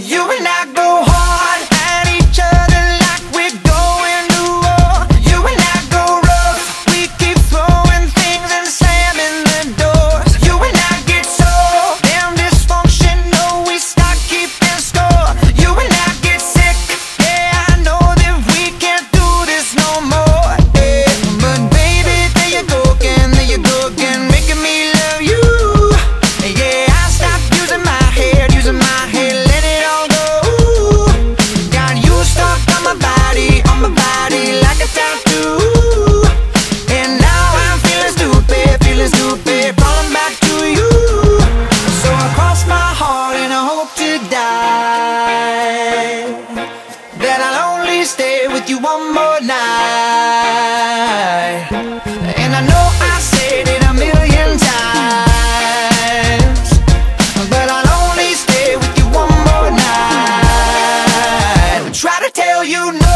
You and I go more night. And I know I said it a million times But I'll only stay with you one more night. Try to tell you no